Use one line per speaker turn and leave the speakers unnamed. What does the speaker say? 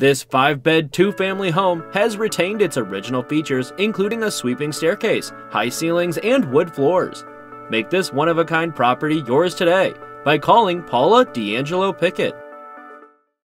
This five bed, two family home has retained its original features, including a sweeping staircase, high ceilings, and wood floors. Make this one of a kind property yours today by calling Paula D'Angelo Pickett